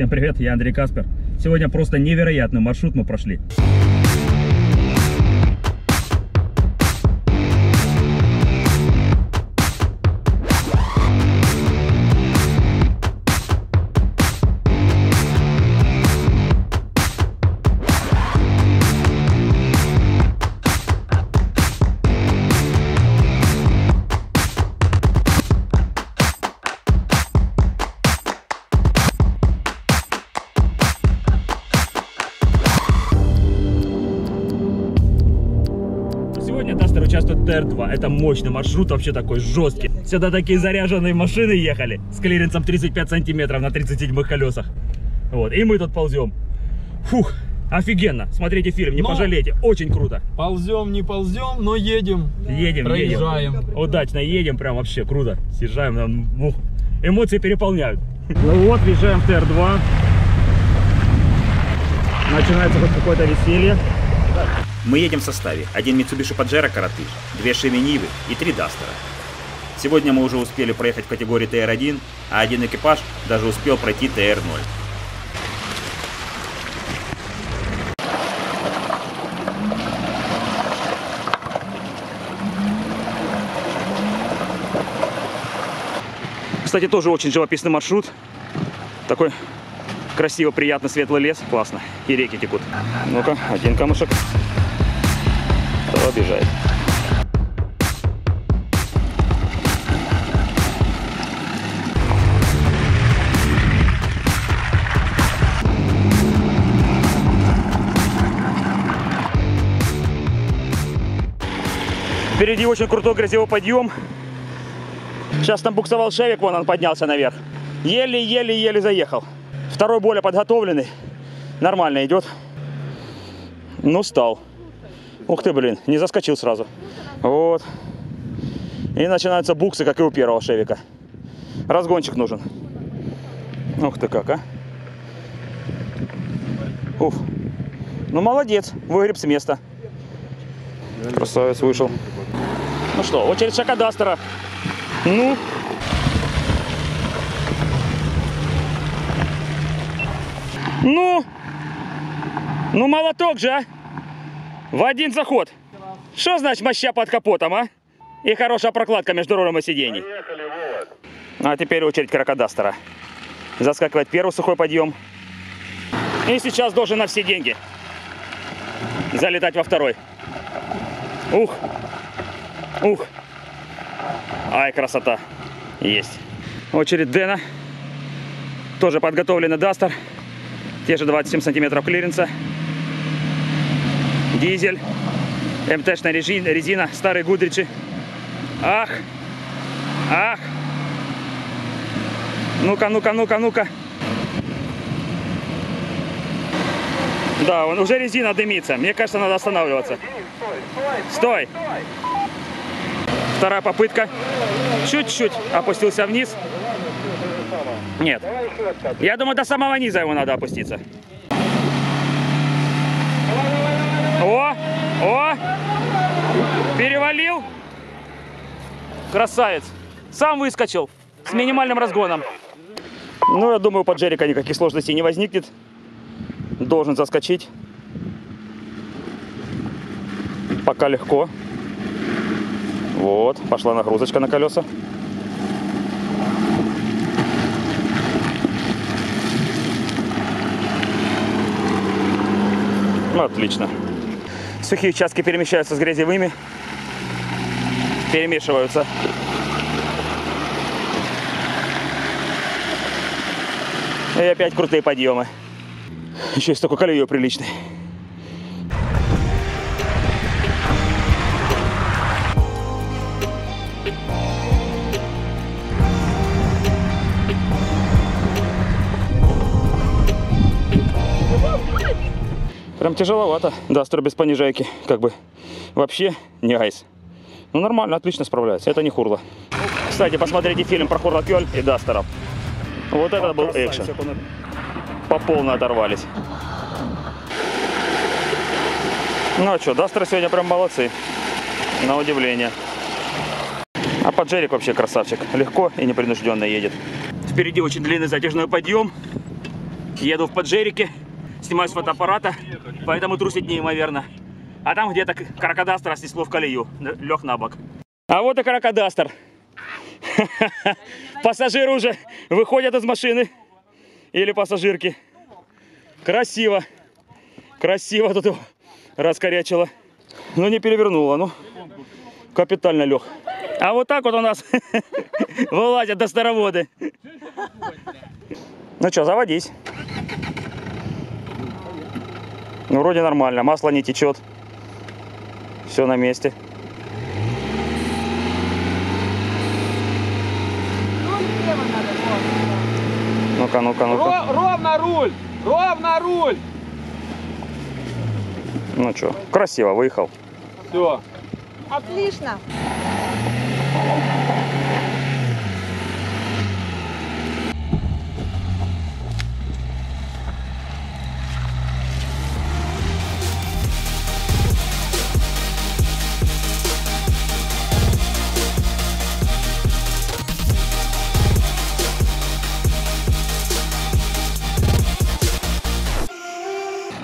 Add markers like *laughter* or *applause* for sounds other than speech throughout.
Всем привет, я Андрей Каспер. Сегодня просто невероятный маршрут мы прошли. Это мощный маршрут, вообще такой жесткий. Сюда такие заряженные машины ехали с клиренсом 35 сантиметров на 37 колесах. Вот, и мы тут ползем. Фух, офигенно. Смотрите фильм, не Но- пожалейте. Очень круто. Ползем, не ползем, но едем. Едем, Проезжаем. едем. Удачно едем, прям вообще круто. Съезжаем, нам, ух, эмоции переполняют. Ну вот, въезжаем в ТР-2. Начинается хоть какое-то веселье. Мы едем в составе. Один Mitsubishi Pajero Коротыш, две Chevy Нивы и три Дастера. Сегодня мы уже успели проехать в категории TR1, а один экипаж даже успел пройти TR0. Кстати, тоже очень живописный маршрут. Такой красиво, приятно, светлый лес. Классно. И реки текут. Ну-ка, один камушек. Обижает. Впереди очень крутой грязевой подъем. Сейчас там буксовал Шевик, вон он поднялся наверх. Еле-еле-еле заехал. Второй более подготовленный. Нормально идет. Ну, стал. Ух ты, блин, не заскочил сразу. Вот. И начинаются буксы, как и у первого Шевика. Разгончик нужен. Ух ты как, а. Уф. Ну, молодец, выгреб с места. Красавец вышел. Ну что, очередь Шакадастера. Ну. Ну. Ну, молоток же, а. В один заход. Что значит моща под капотом, а? И хорошая прокладка между рулем и сидений. А теперь очередь крокодастера. Заскакивает первый сухой подъем. И сейчас должен на все деньги залетать во второй. Ух. Ух. Ай, красота. Есть. Очередь Дэна. Тоже подготовленный Дастер. Те же 27 сантиметров клиренса. Дизель. МТшная резина. Старые гудричи. Ах. Ах. Ну-ка, ну-ка, ну-ка, ну-ка. Да, он уже резина дымится. Мне кажется, надо останавливаться. Стой. Вторая попытка. Чуть-чуть опустился вниз. Нет. Я думаю, до самого низа его надо опуститься. О! О! Перевалил. Красавец. Сам выскочил. С минимальным разгоном. Ну, я думаю, по Джерика никаких сложностей не возникнет. Должен заскочить. Пока легко. Вот, пошла нагрузочка на колеса. Отлично. Сухие участки перемещаются с грязевыми. Перемешиваются. И опять крутые подъемы. Еще есть такой колею приличный. Тяжеловато. Дастер без понижайки. Как бы вообще не айс. Ну нормально, отлично справляется. Это не хурло. Кстати, посмотрите фильм про Хурла Кёль и Дастеров. Вот это был экшен. По полной оторвались. Ну а что, Дастеры сегодня прям молодцы. На удивление. А Паджерик вообще красавчик. Легко и непринужденно едет. Впереди очень длинный затяжной подъем. Еду в поджерике, снимаю с фотоаппарата, поэтому трусить неимоверно. А там где-то крокодастера снесло в колею, лег на бок. А вот и крокодастер. *laughs* Пассажиры уже выходят из машины. Или пассажирки. Красиво. Красиво тут его раскорячило. Ну не перевернуло, ну. Капитально лег. А вот так вот у нас *laughs* вылазят до староводы. Ну что, заводись. Ну, вроде нормально, масло не течет. Все на месте. Ну-ка, ну-ка, ну-ка. Ро- ровно руль! Ровно руль! Ну что, красиво, выехал. Все. Отлично.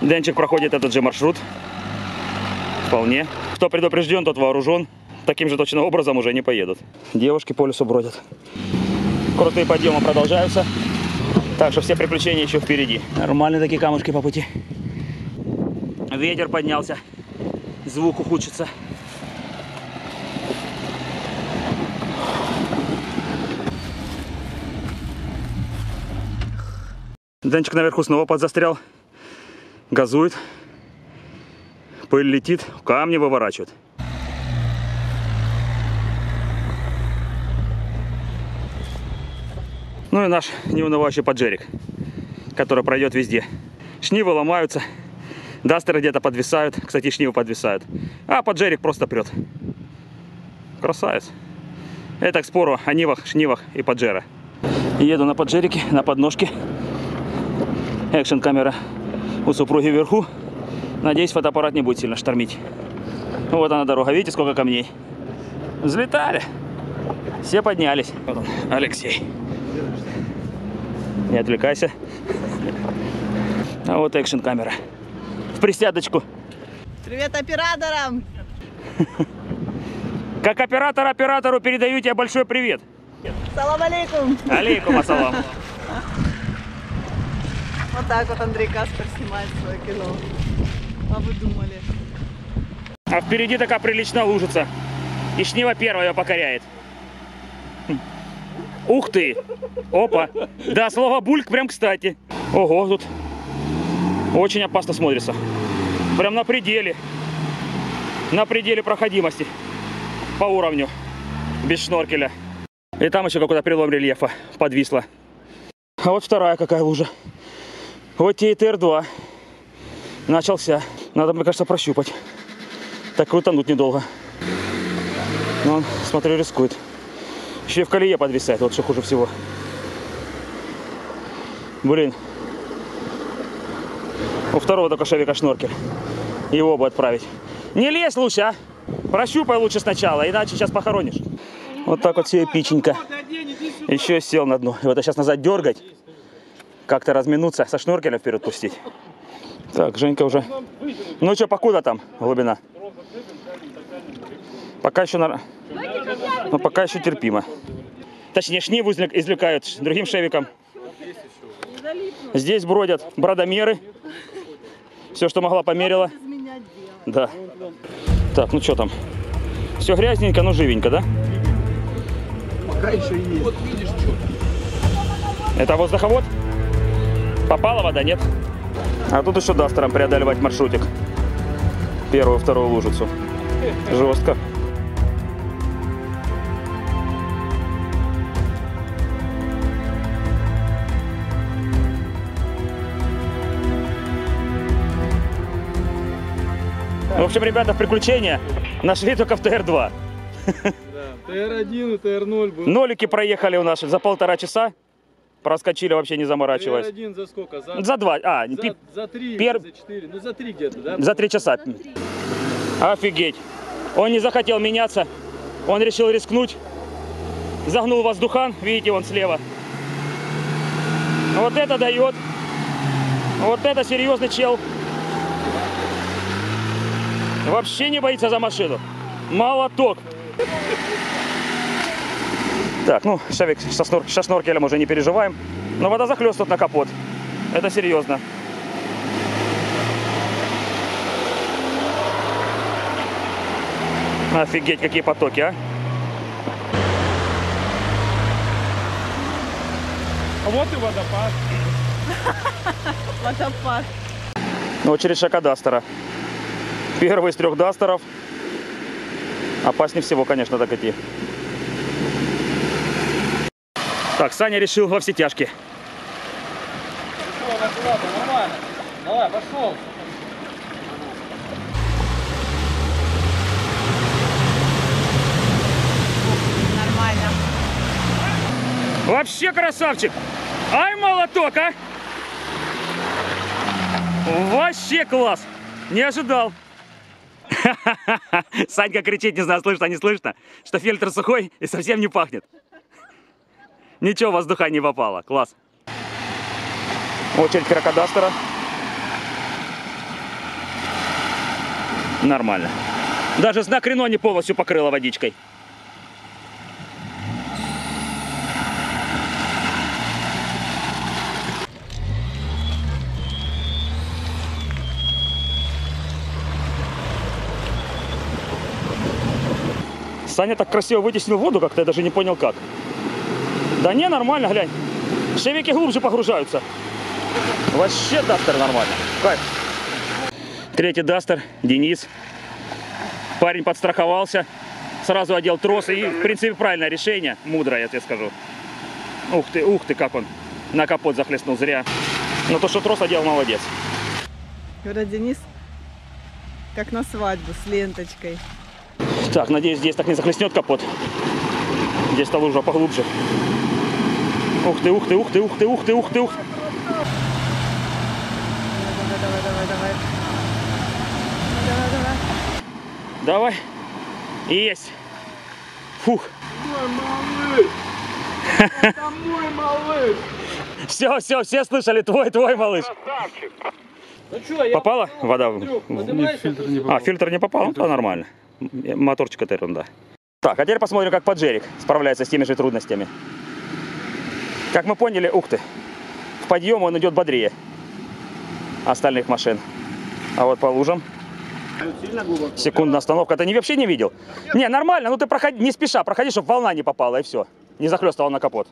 Денчик проходит этот же маршрут. Вполне. Кто предупрежден, тот вооружен. Таким же точно образом уже не поедут. Девушки по лесу бродят. Крутые подъемы продолжаются. Так что все приключения еще впереди. Нормальные такие камушки по пути. Ветер поднялся. Звук ухудшится. Денчик наверху снова подзастрял. Газует. Пыль летит, камни выворачивают. Ну и наш неунывающий поджерик, который пройдет везде. Шнивы ломаются, дастеры где-то подвисают. Кстати, шнивы подвисают. А поджерик просто прет. Красавец. Это к спору о нивах, шнивах и поджера. Еду на поджерике, на подножке. Экшн камера у супруги вверху. Надеюсь, фотоаппарат не будет сильно штормить. Вот она дорога. Видите, сколько камней? Взлетали. Все поднялись. Вот он, Алексей. Не отвлекайся. А вот экшн камера. В присядочку. Привет операторам. *laughs* Как оператор оператору передаю тебе большой привет. Салам алейкум. Алейкум ассалам. Вот так вот Андрей Каспер снимает свое кино. А вы думали? А впереди такая приличная лужица. И Шнива первая покоряет. Хм. Ух ты! Опа! Да, слово бульк прям кстати. Ого, тут очень опасно смотрится. Прям на пределе. На пределе проходимости. По уровню. Без шноркеля. И там еще какой-то перелом рельефа подвисло. А вот вторая какая лужа. Вот и ТР-2. Начался. Надо, мне кажется, прощупать. Так крутануть недолго. Но он, смотрю, рискует. Еще и в колее подвисает, вот что хуже всего. Блин. У второго только шевика шноркель. Его бы отправить. Не лезь лучше, а! Прощупай лучше сначала, иначе сейчас похоронишь. Вот так вот все эпичненько. Еще сел на дно. И вот сейчас назад дергать. Как-то разминуться, со шнуркеля вперед пустить. Так, Женька уже. Ну что, покуда там глубина? Пока еще, на... ну, пока еще терпимо. Точнее, шниву извлек- извлекают другим шевиком. Здесь бродят бродомеры. Все, что могла, померила. Да. Так, ну что там? Все грязненько, но живенько, да? Пока еще есть. Это воздуховод? Попала вода, нет? А тут еще дастером преодолевать маршрутик. Первую, вторую лужицу. Жестко. В общем, ребята, в приключения нашли только в ТР-2. Да. ТР-1 и ТР-0 *laughs* был. Нолики проехали у нас за полтора часа. Проскочили вообще не заморачиваясь. ТР-1 за сколько? За, За два, а, за, пи- за три, пер- за четыре. Ну за три где-то, да? за три часа. Офигеть. Он не захотел меняться. Он решил рискнуть. Загнул воздухан. Видите, он слева. Вот это дает. Вот это серьезный чел. Вообще не боится за машину. Молоток. Так, ну, шавик со, снор, со шноркелем уже не переживаем. Но вода захлестнут на капот. Это серьезно. Офигеть, какие потоки, а. Вот и водопад. *laughs* Водопад. Ну, очередь Шакадастера. Первый из трех дастеров. Опаснее всего, конечно, так идти. Так, Саня решил во все тяжкие. Пошел, аккуратно, нормально. Давай, пошел. Нормально. Вообще красавчик! Ай, молоток, а! Вообще класс! Не ожидал. *laughs* Санька кричит, не знаю, слышно, не слышно, что фильтр сухой и совсем не пахнет. Ничего, воздуха не попало. Класс. Очередь крокодастера. Нормально. Даже знак Рено не полностью покрыла водичкой. Саня так красиво вытеснил воду, как-то я даже не понял как. Да не, нормально, глянь. Шевики глубже погружаются. Вообще Дастер нормально. Кайф. Третий Дастер, Денис. Парень подстраховался, сразу одел тросы и, в принципе, правильное решение. Мудрое, я тебе скажу. Ух ты, ух ты, как он на капот захлестнул зря. Но то, что трос одел, молодец. Юра Денис как на свадьбу с ленточкой. Так, надеюсь, здесь так не захлестнет капот. Здесь-то лужа поглубже. Ух ты, ух ты, ух ты, ух ты, ух ты, ух ты, ух ты. Давай, давай, давай, давай. Давай, давай. Давай. Есть. Фух. Мой малыш. Это мой малыш. Все, все, все слышали. Твой, твой малыш. Ну что, я Попала вода? в- Андрюх, в- поднимайся. А, фильтр не попал? Ну, то нормально. Моторчик это ерунда. Так, а теперь посмотрим, как Паджерик справляется с теми же трудностями. Как мы поняли, ух ты, в подъем он идет бодрее остальных машин. А вот по лужам. Секундная остановка. Ты не, вообще не видел? Не, нормально, ну ты проходи, не спеша, проходи, чтобы волна не попала, и все. Не захлестывал на капот.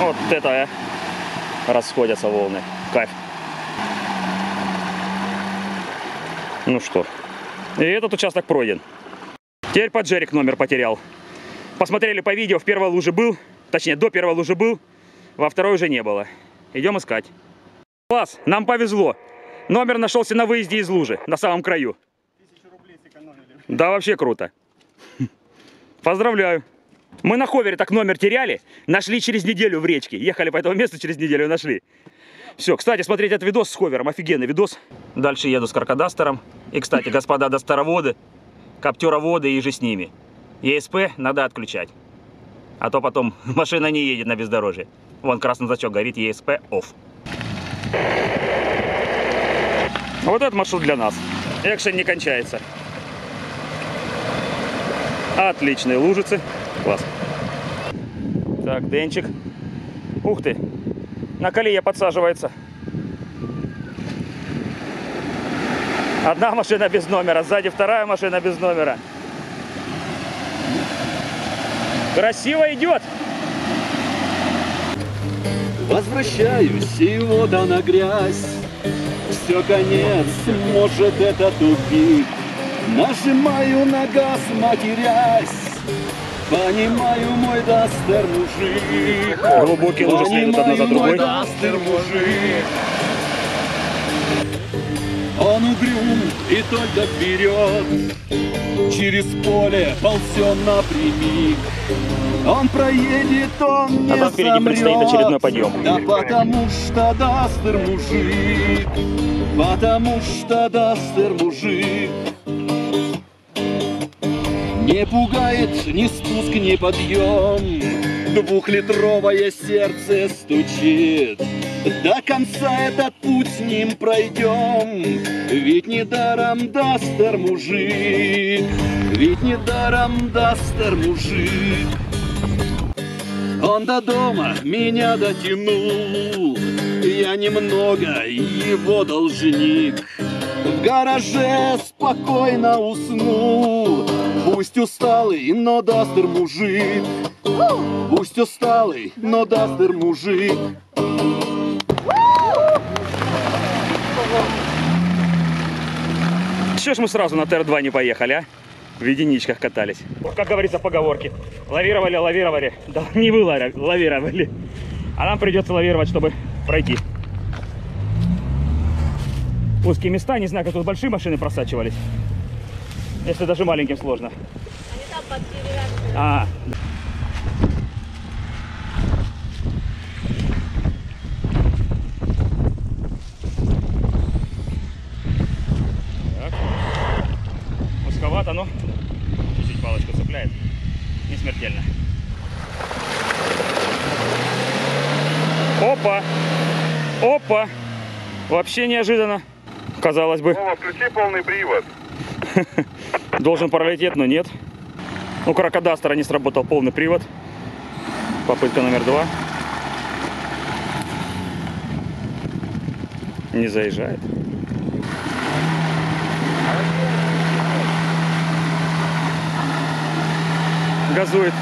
Вот это э, расходятся волны. Кайф. Ну что, и этот участок пройден. Теперь поджерик номер потерял. Посмотрели по видео, в первой луже был, точнее до первой лужи был, во второй уже не было. Идем искать. Класс, нам повезло. Номер нашелся на выезде из лужи, на самом краю. Да, вообще круто. Поздравляю. Мы на ховере так номер теряли, нашли через неделю в речке. Ехали по этому месту, через неделю нашли. Все, кстати, смотреть этот видос с ховером, офигенный видос. Дальше еду с каркадастером. И, кстати, господа достароводы, коптероводы и же с ними. ЕСП надо отключать. А то потом *laughs* машина не едет на бездорожье. Вон красный значок горит, ЕСП off. Вот этот маршрут для нас. Экшен не кончается. Отличные лужицы. Класс. Так, Денчик. Ух ты. На колее подсаживается. Одна машина без номера, сзади вторая машина без номера. Красиво идет. Возвращаюсь, и вода на грязь Все конец, может это тупик Нажимаю на газ, матерясь Понимаю, мой дастер мужик. Глубокие лужи следуют одна за Понимаю, мой другой. дастер мужик. Он угрюм и только вперед. Через поле ползем напрямик. Он проедет, он не А там впереди предстоит очередной подъем. Да потому что Дастер мужик. Потому что Дастер мужик Не пугает ни спуск, ни подъем. Двухлитровое сердце стучит. До конца этот путь с ним пройдем. Ведь недаром Дастер мужик. Ведь недаром Дастер мужик. Он до дома меня дотянул, я немного его должник. В гараже спокойно уснул, пусть усталый, но дастер мужик. Пусть усталый, но дастер мужик. Что ж мы сразу на ТР-2 не поехали, а? В единичках катались. Как говорится поговорки. Лавировали, лавировали. Да не вы лави- лавировали. А нам придется лавировать, чтобы пройти. Узкие места, не знаю, как тут большие машины просачивались. Если даже маленьким сложно. А, узковато, но чуть-чуть палочку цепляет. Не смертельно. Опа! Опа! Вообще неожиданно. Казалось бы, Вова, включи полный привод. *laughs* должен пролететь, но нет. У крокодастера не сработал полный привод. Попытка номер два. Не заезжает. Газует.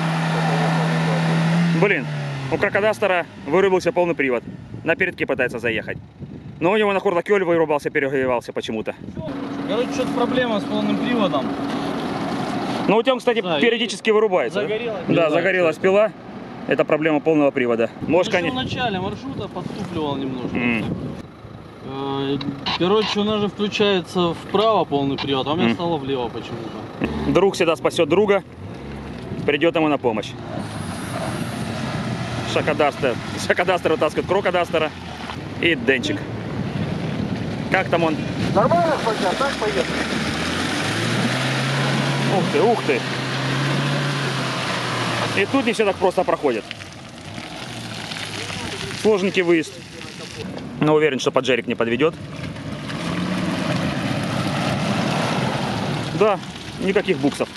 Блин, у крокодастера вырубился полный привод. На передке пытается заехать. Но у него на хурлакёль вырубался, перегревался почему-то. Короче, что-то проблема с полным приводом. Ну, у тебя, он, кстати, Да, периодически вырубается. Загорелась Да, загорелась пила. Это проблема полного привода. Может, Еще в конечно. начале маршрута подтупливал немножко. Э, Короче, у нас же включается вправо полный привод, а у меня М. стало влево почему-то. Друг всегда спасет друга. Придет ему на помощь. Шакадастер. Шакадастер вытаскивает крокодастера. И Денчик. Как там он? Нормально, хотя так поехали. Ух ты, ух ты. И тут не все так просто проходит. Сложненький выезд. Но уверен, что поджерик не подведет. Да, никаких буксов.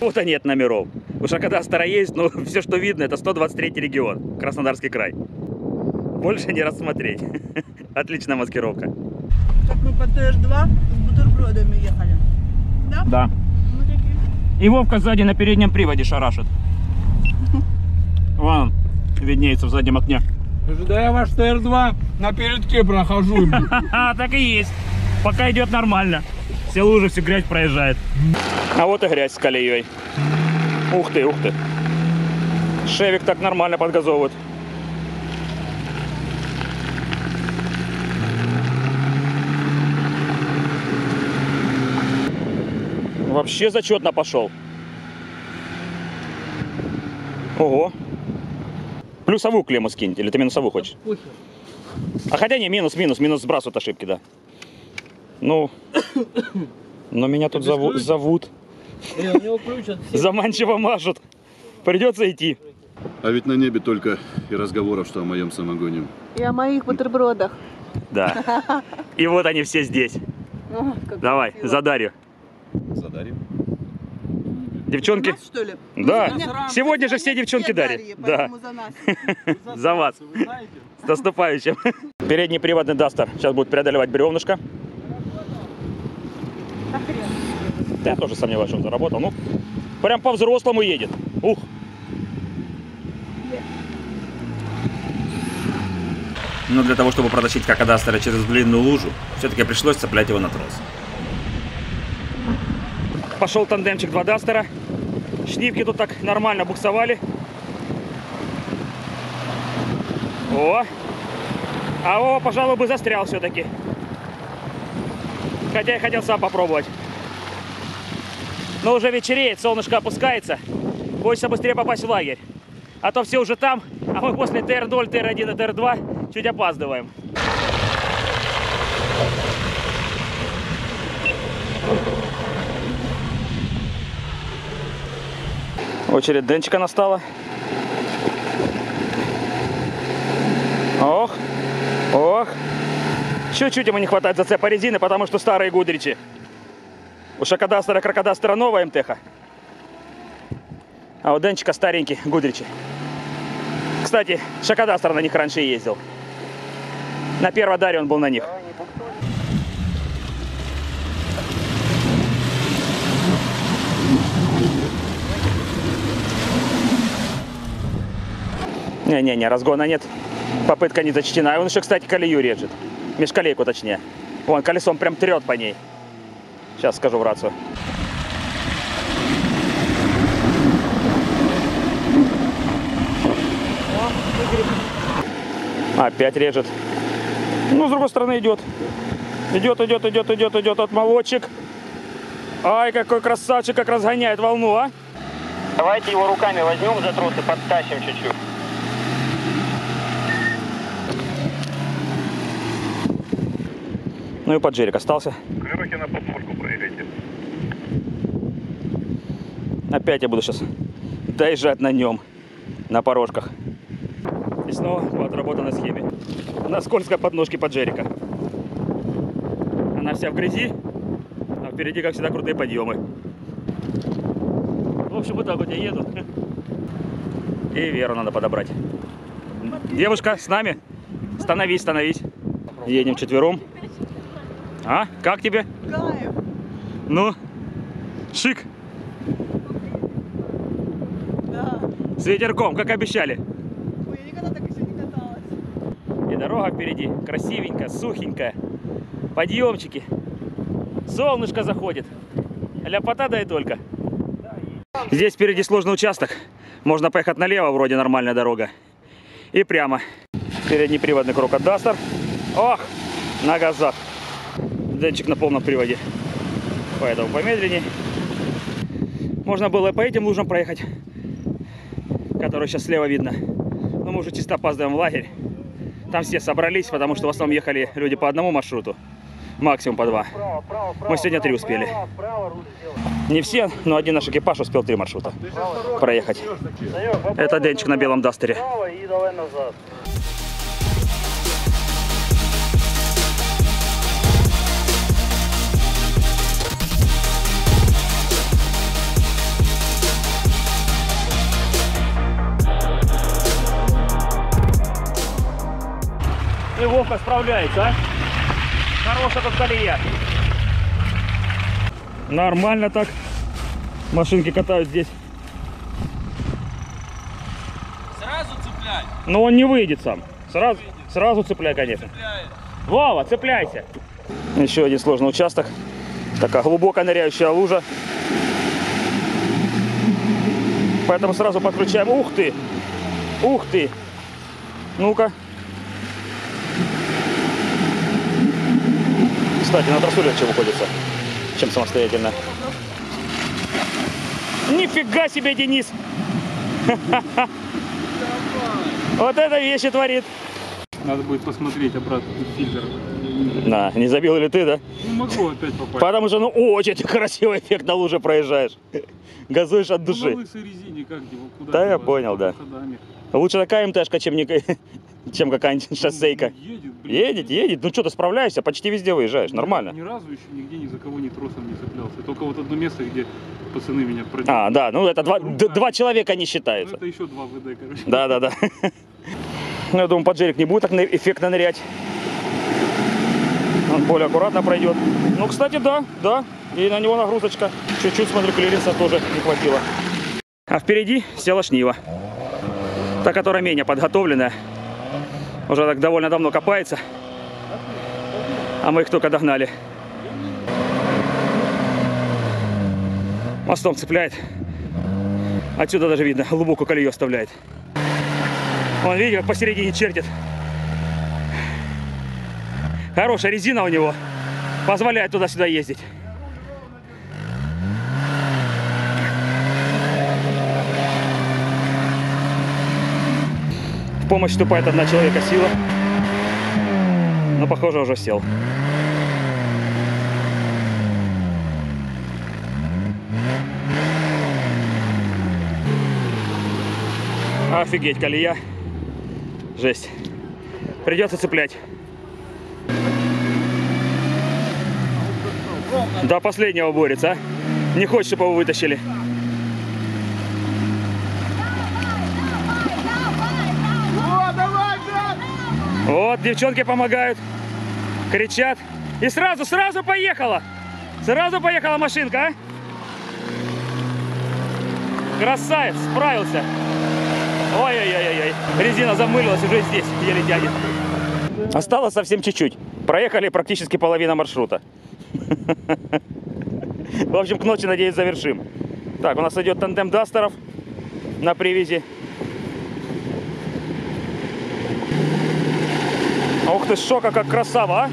Вот они от номеров. У Шакадастера есть, но *laughs* все, что видно, это 123 регион, Краснодарский край. Больше не рассмотреть. *laughs* Отличная маскировка. Как мы по ТР-2 с бутербродами ехали. Да? Да. И Вовка сзади на переднем приводе шарашит. Вон, виднеется в заднем окне. Да я ваш ТР-2 на передке прохожу. *laughs* Так и есть. Пока идет нормально. Все лужи, всю грязь проезжает. А вот и грязь с колеей. Ух ты, ух ты. Шевик так нормально подгазовывает. Вообще зачетно пошел. Ого. Плюсовую клемму скинь, или ты минусовую хочешь? А хотя не, минус, минус, минус сбрасывают ошибки, да. Ну, но меня тут зову- зовут, заманчиво мажут. Придется идти. А ведь на небе только и разговоров, что о моем самогоне. И о моих бутербродах. Да. *laughs* И вот они все здесь. Давай, красиво. Задарим. Девчонки, нас, что ли? да. Сегодня- Сегодня же все девчонки. Дарьи, Да, за нас. *laughs* за вас. С наступающим. *laughs* Передний приводный Дастер сейчас будет преодолевать бревнышко. Да, я тоже сомневаюсь, что он заработал. Ну, прям по-взрослому едет. Ух. Но для того, чтобы протащить Крокодастера через длинную лужу, все-таки пришлось цеплять его на трос. Пошел тандемчик два Дастера. Шнивки тут так нормально буксовали. О! А Вова, пожалуй, бы застрял все-таки. Хотя я хотел сам попробовать. Но уже вечереет, солнышко опускается. Хочется быстрее попасть в лагерь. А то все уже там, а мы после ТР-0, ТР-1 и ТР-2 чуть опаздываем. Очередь Денчика настала. Ох, ох. Чуть-чуть ему не хватает зацепа резины, потому что старые гудричи. У Шакадастера Крокодастера новая МТХ. А у Денчика старенький гудричи. Кстати, Шакадастер на них раньше ездил. На Перводаре он был на них. Не-не-не, разгона нет. Попытка не зачтена. И Он еще, кстати, колею режет. Межколейку точнее. Вон, колесом прям трет по ней. Сейчас скажу в рацию. Опять режет. Ну, с другой стороны идет. Идет, идет, идет, идет, идет от молодчик. Ай, какой красавчик, как разгоняет волну, а. Давайте его руками возьмем за трос и подтащим чуть-чуть. Ну и поджерик остался. Крылохи на подпорку проверяйте. Опять я буду сейчас доезжать на нем, на порожках. И снова по отработанной схеме. На скользкой подножке поджерика. Она вся в грязи, а впереди, как всегда, крутые подъемы. В общем, вот так вот я еду. И Веру надо подобрать. Девушка, с нами? Становись, становись. Едем четвером. А, как тебе? Кайф. Ну, шик, Да. с ветерком, как обещали. Ой, я никогда так еще не каталась. И дорога впереди красивенькая, сухенькая. Подъемчики. Солнышко заходит. Ляпота да и только. Здесь впереди сложный участок. Можно поехать налево, вроде нормальная дорога. И прямо. Передний приводный крокодастер. Ох, на газах. Денчик на полном приводе. Поэтому помедленнее. Можно было и по этим лужам проехать, которые сейчас слева видно. Но мы уже чисто опаздываем в лагерь. Там все собрались, потому что в основном ехали люди по одному маршруту. Максимум по два. Мы сегодня три успели. Не все, но один наш экипаж успел три маршрута проехать. Это Денчик на белом дастере. И Вовка справляется, а? Хорошая тут колея. Нормально так. Машинки катают здесь. Сразу цепляй. Но он не выйдет сам. Сразу, сразу цепляй, конечно. Цепляет. Вова, цепляйся. Еще один сложный участок. Такая глубокая ныряющая лужа. Поэтому сразу подключаем. Ух ты! Ух ты! Ну-ка. Кстати, на трассу легче выходится, чем самостоятельно. Нифига себе, Денис! *laughs* Вот это вещи творит. Надо будет посмотреть обратно фильтр. На, не забил ли ты, да? Не могу опять попасть. Потому что, ну, очень *laughs* красивый эффект на луже проезжаешь. Газуешь от Ну, души. на лысой резине как? Куда Да, я понял, да. Ходами. Лучше такая МТшка, чем, не... *laughs* чем какая-нибудь шоссейка. Ну, Едет, блин. Едет, едет. Ну что, ты справляешься, почти везде выезжаешь. Нормально. Ни разу еще нигде ни за кого ни тросом не цеплялся. Только вот одно место, где пацаны меня продели. А, да, ну это два, два человека не Ну, считается. это еще два ВД, короче. Да, да, да. Ну, я думаю, поджерик не будет так эффектно нырять. Он более аккуратно пройдет. Ну, кстати, да, да. И на него нагрузочка. Чуть-чуть, смотрю, клиренса тоже не хватило. А впереди села шнива. Та, которая менее подготовленная. Уже так довольно давно копается. А мы их только догнали. Мостом цепляет. Отсюда даже видно, глубокую колею оставляет. Он, видите, как посередине чертит. Хорошая резина у него. позволяет туда-сюда ездить. В помощь вступает одна человека сила. Но, похоже, уже сел. Офигеть, колея. Жесть. Придется цеплять. До последнего борется, а? Не хочет, чтобы его вытащили. Вот, девчонки помогают, кричат. И сразу, сразу поехала. Сразу поехала машинка, а? Красавец, справился. Ой-ой-ой-ой. Резина замылилась, уже здесь, еле тянет. Осталось совсем чуть-чуть. Проехали практически половина маршрута. *laughs* В общем, к ночи, надеюсь, завершим. Так, у нас идет тандем дастеров на привязи. Ух ты, шока, как красава, а!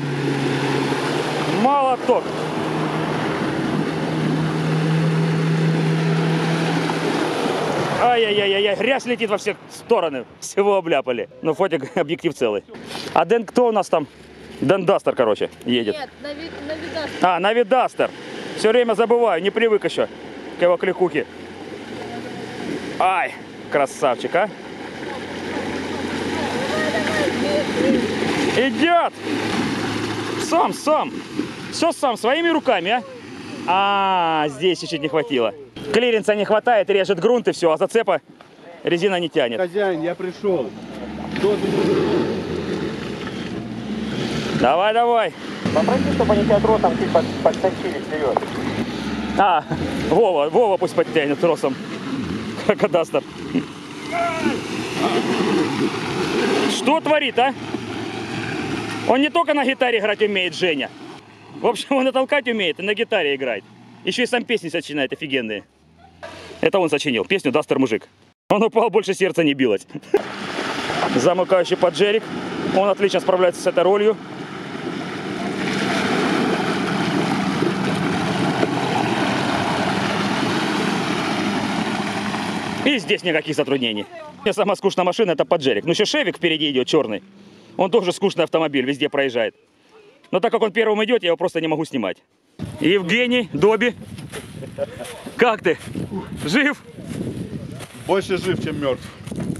Молоток! Ай-яй-яй-яй, грязь летит во все стороны. Всего обляпали. Ну, фотик, *laughs* объектив целый. А Дэн кто у нас там? Дэн Дастер, короче, едет. Нет, на, ви- на видах. А, Нави Дастер. Все время забываю, не привык еще к его кликухе. Ай, красавчик, а? Идет! Сам, сам. Все сам, своими руками, а? А, здесь чуть-чуть не хватило. Клиренса не хватает, режет грунт и все, а зацепа резина не тянет. Хозяин, я пришел. Давай, давай. Попроси, чтобы они тебя тросом чуть под- подтащили вперед. А, Вова, Вова пусть подтянет тросом. Крокодастер. Что творит, а? Он не только на гитаре играть умеет, Женя. В общем, он и толкать умеет, и на гитаре играет. Еще и сам песни сочиняет офигенные. Это он сочинил. Песню «Дастер мужик». Он упал, больше сердца не билось. Замыкающий поджерик. Он отлично справляется с этой ролью. И здесь никаких затруднений. Мне самая скучная машина это поджерик. Ну еще Шевик впереди идет черный. Он тоже скучный автомобиль, везде проезжает. Но так как он первым идет, я его просто не могу снимать. Евгений, Доби, как ты? Жив? Больше жив, чем мертв.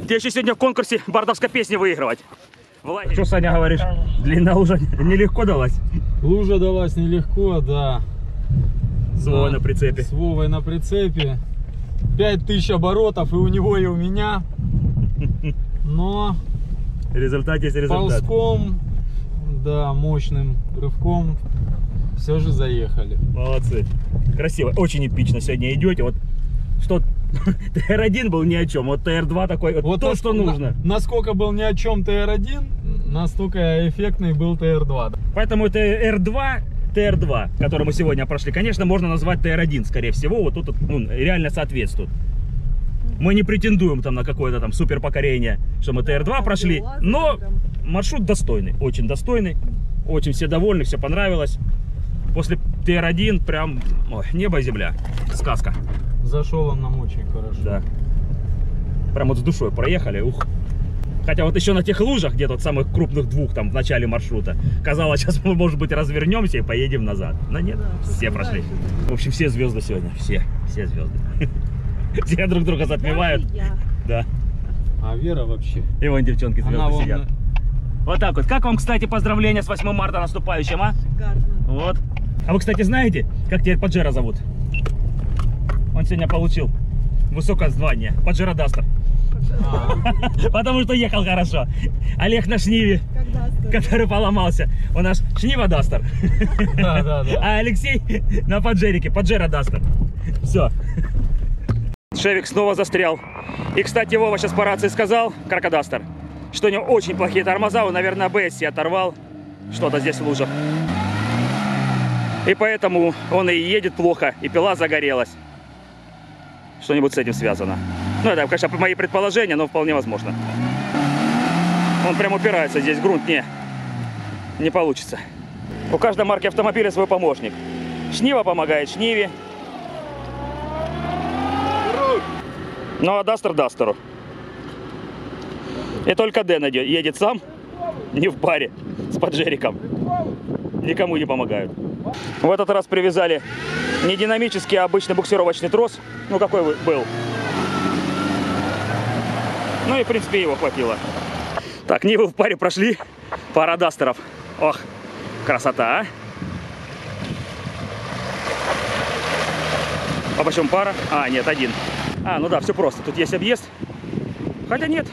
Тебе еще сегодня в конкурсе бардовской песни выигрывать. Что, Саня, говоришь? Длина уже нелегко далась. Лужа далась нелегко, да. Свой Да. на прицепе. С Вовой на прицепе. 5000 оборотов и у него, и у меня. Но Результат есть результат. ползком, да, мощным рывком все же заехали. Молодцы. Красиво. Очень эпично сегодня идете. Вот что *laughs* ТР-1 был ни о чем. Вот ТР-2 такой, вот, то, нас- что нужно. на- насколько был ни о чем ТР-1, настолько эффектный был ТР-2. Поэтому это R2, TR2, который мы сегодня прошли, конечно, можно назвать TR1, скорее всего. Вот тут ну, реально соответствует. Мы не претендуем там на какое-то там супер покорение, что мы TR2 прошли, но маршрут достойный, очень достойный. Очень все довольны, все понравилось. После TR1 прям ой, небо и земля. Сказка. Зашел он нам очень хорошо. Да. Прям вот с душой проехали. Ух. Хотя вот еще на тех лужах, где-то вот самых крупных двух там в начале маршрута, казалось, *laughs* сейчас мы, может быть, развернемся и поедем назад. Но нет, все прошли. В общем, все звезды сегодня. Все, все звезды. *laughs* Все друг друга затмевают. Да. А Вера вообще. И вон девчонки звезды сидят. Вот так вот. Как вам, кстати, поздравления с 8 марта наступающим, а? Шикарно. Вот. А вы, кстати, знаете, как теперь Паджеро зовут? Он сегодня получил высокое звание. Паджеро Дастер. *laughs* Потому что ехал хорошо. Олег на Шниве, который поломался. У нас Шнива Дастер. *laughs* Да, да, да. А Алексей на Паджерике, Паджеро Дастер. Все. Шевик снова застрял. И, кстати, Вова сейчас по рации сказал, Крокодастер, что у него очень плохие тормоза, он, наверное, Бесси оторвал что-то здесь в лужах. И поэтому он и едет плохо, и пила загорелась. Что-нибудь с этим связано. Ну, это, конечно, мои предположения, но вполне возможно. Он прям упирается здесь, грунт не, не получится. У каждой марки автомобиля свой помощник. Шнива помогает Шниве. Ну а Дастер Дастеру. И только Дэн едет сам, не в паре, с поджериком. Никому не помогают. В этот раз привязали не динамический, а обычный буксировочный трос. Ну какой был. Ну и в принципе его хватило. Так, Нивы в паре прошли. Пара Дастеров. Ох, красота, а? А почему пара? А, нет, один. А, ну да, все просто. Тут есть объезд. Хотя нет.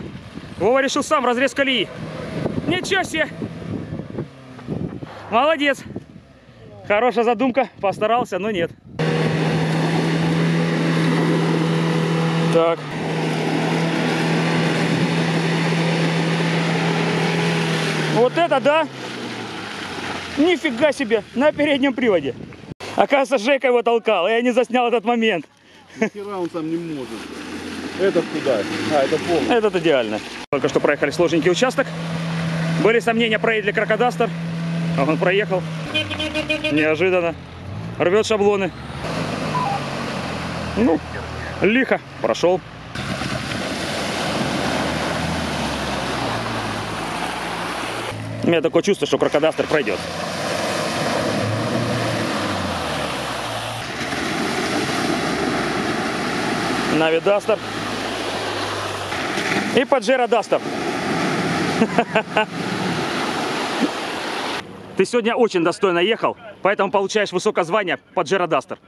Вова решил сам разрез колеи. Ничего себе! Молодец. Хорошая задумка. Постарался, но нет. Так. Вот это да! Нифига себе! На переднем приводе. Оказывается, Жека его толкал, и я не заснял этот момент. Хера он сам не может. Этот куда? А, это полный. Этот идеально. Только что проехали сложненький участок. Были сомнения, проедет ли крокодастер. А он проехал. Неожиданно. Рвет шаблоны. Ну, лихо. Прошел. У меня такое чувство, что крокодастер пройдет. Нави Дастер. И Паджеро Дастер. Ты сегодня очень достойно ехал, поэтому получаешь высокое звание Паджеро Дастер.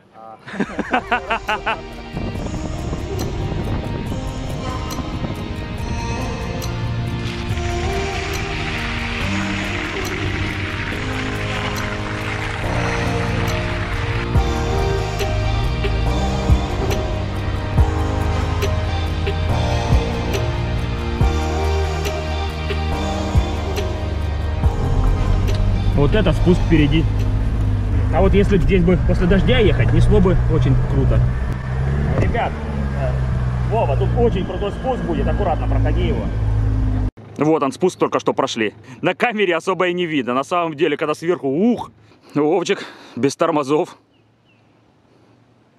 Вот это спуск впереди. А вот если здесь бы после дождя ехать, несло бы очень круто. Ребят, э, Вова, тут очень крутой спуск будет, аккуратно проходи его. Вот он, спуск только что прошли. На камере особо и не видно. На самом деле, когда сверху, ух, Вовчик без тормозов.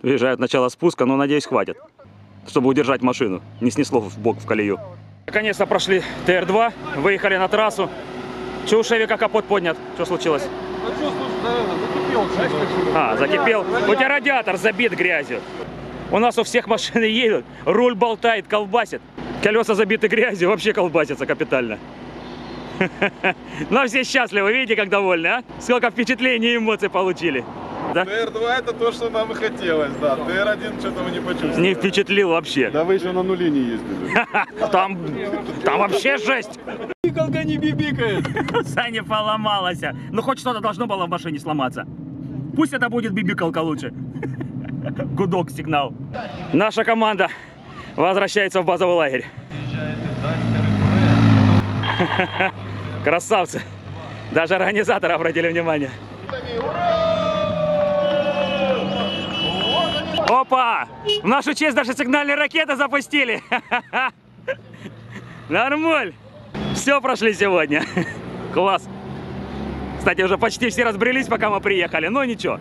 Въезжает начало спуска, но, надеюсь, хватит, чтобы удержать машину. Не снесло в бок в колею. Наконец-то прошли ТР-2, выехали на трассу. Че у Шевика капот поднят? Что случилось? Ну что, наверное, закипел. А, закипел. У тебя радиатор забит грязью. У нас у всех машины *laughs* едут, руль болтает, колбасит. Колеса забиты грязью, вообще колбасятся капитально. *laughs* Но все счастливы, видите, как довольны, а? Сколько впечатлений и эмоций получили. Да? ТР-2 это то, что нам и хотелось, да. ТР-1 что-то мы не почувствовали. Не впечатлил вообще. Да вы еще на нуле не ездили. *laughs* Там, там вообще жесть. Бикалка не бибикает. *laughs* Саня поломалась. Ну хоть что-то должно было в машине сломаться. Пусть это будет бибикалка лучше. *laughs* Гудок сигнал. Наша команда возвращается в базовый лагерь. *laughs* Красавцы. Даже организаторы обратили внимание. Опа! В нашу честь даже сигнальные ракеты запустили. Нормуль. Все прошли сегодня. *laughs* Класс. Кстати, уже почти все разбрелись, пока мы приехали. Но ничего.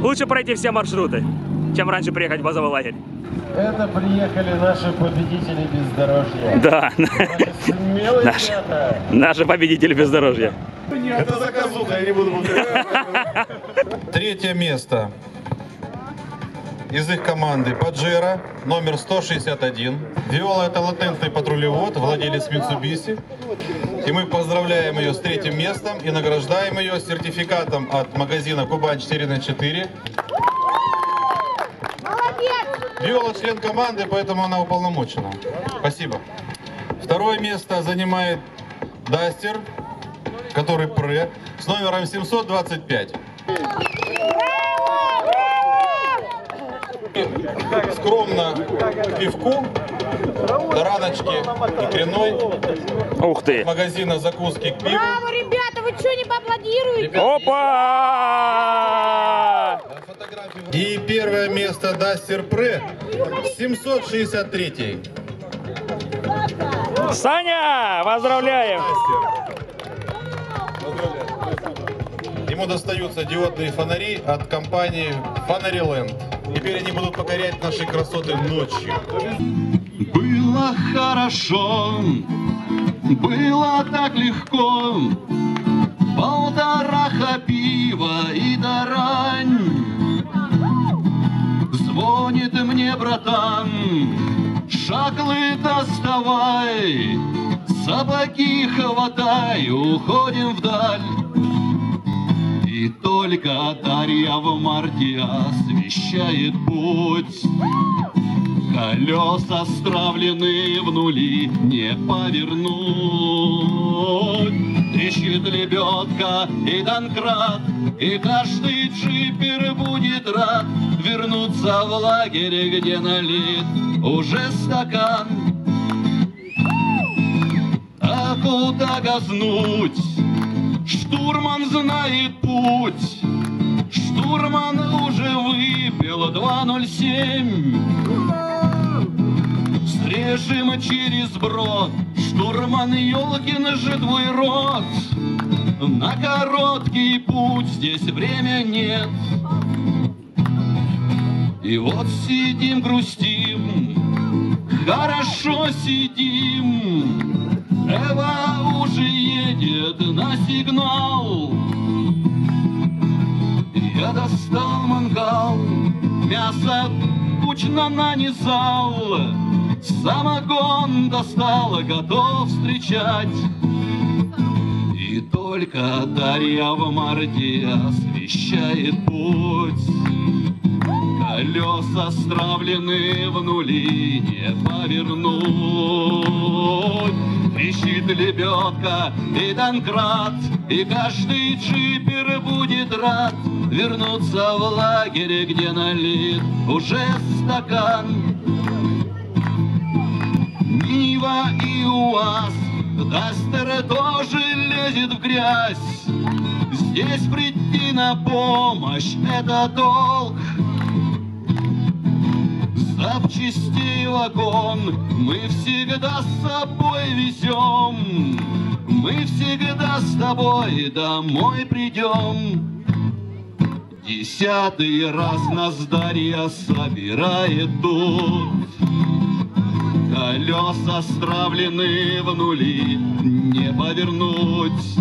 Лучше пройти все маршруты, чем раньше приехать в базовый лагерь. Это приехали наши победители бездорожья. Да, *laughs* Смелые Наш. ребята. наши победители бездорожья. Это заказуха, я не буду. *laughs* Третье место из их команды Паджеро, номер 161. Виола это латентный патрулевод, владелец Mitsubishi. И мы поздравляем ее с третьим местом и награждаем ее сертификатом от магазина Кубань 4 на 4. Виола член команды, поэтому она уполномочена. Спасибо. Второе место занимает Дастер, который пре, с номером 725. Скромно пивку, тараночки икряной, Ух ты. магазина закуски к пиву. Браво, ребята, вы что, не поаплодируете? Опа! И первое место Дастер Пре 763. Саня, поздравляем! ему достаются диодные фонари от компании Фонариленд. Теперь они будут покорять наши красоты ночью. Было хорошо, было так легко, Полтораха пива и дарань. Звонит мне братан, шаклы доставай, Сапоги хватай, уходим вдаль. И только Дарья в марте освещает путь. Колеса стравлены в нули, не повернуть. Трещит лебедка и донкрат, и каждый джипер будет рад Вернуться в лагерь, где налит уже стакан. А куда газнуть? Штурман знает путь. Штурман уже выпил 2.07. Срежем через брод. Штурман Ёлкин же твой рот. На короткий путь здесь время нет. И вот сидим, грустим, хорошо сидим. Эва уже едет на сигнал. Я достал мангал, мясо кучно нанизал, Самогон достал, готов встречать. И только Дарья в марте освещает путь. Колеса стравлены в нули, не повернуть. Трещит лебедка и донкрат, И каждый джипер будет рад Вернуться в лагерь, где налит уже стакан. Нива и УАЗ, Дастер тоже лезет в грязь. Здесь прийти на помощь — это долг. Запчастей вагон мы всегда с собой везем. Мы всегда с тобой домой придем. Десятый раз нас Дарья собирает тут. Колеса стравлены в нули, не повернуть.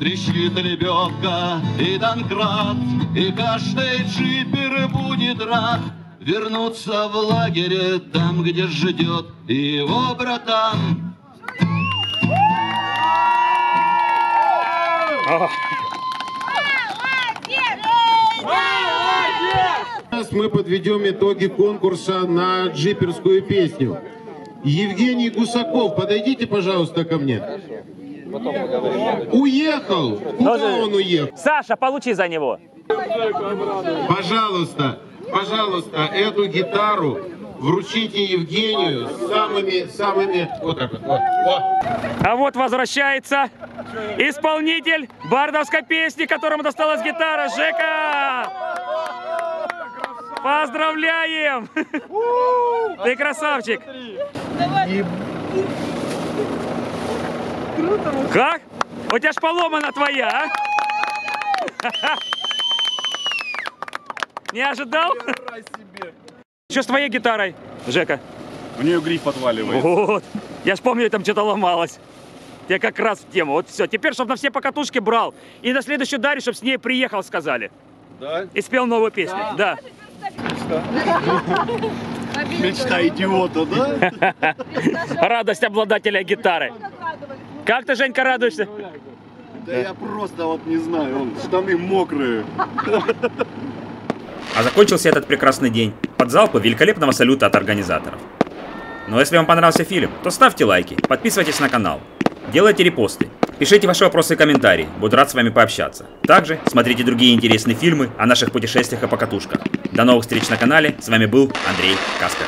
Трещит лебедка и донкрат, И каждый джипер будет рад Вернуться в лагерь там, где ждет его братан. Сейчас мы подведем итоги конкурса на джиперскую песню. Евгений Гусаков, подойдите, пожалуйста, ко мне. Уехал! Куда он уехал? Саша, получи за него. Пожалуйста, пожалуйста, эту гитару вручите Евгению с самыми, самыми... Вот так вот. вот, вот. А вот возвращается исполнитель бардовской песни, которому досталась гитара, Жека! Поздравляем! Ты красавчик! Как? У тебя ж поломана твоя, а? Не ожидал? Что с твоей гитарой, Жека? У нее гриф отваливается. Вот. Я ж помню, там что-то ломалось. Я как раз в тему. Вот все. Теперь, чтобы на все покатушки брал. И на следующую Дарью, чтобы с ней приехал, сказали. Да? И спел новую песню. Да. Мечта идиота, да? *laughs* Радость обладателя гитары. Как ты, Женька, радуешься? Да я просто вот не знаю, он, штаны мокрые. А закончился этот прекрасный день под залпы великолепного салюта от организаторов. Ну а если вам понравился фильм, то ставьте лайки, подписывайтесь на канал, делайте репосты, пишите ваши вопросы и комментарии, буду рад с вами пообщаться. Также смотрите другие интересные фильмы о наших путешествиях и покатушках. До новых встреч на канале, с вами был Андрей Каспер.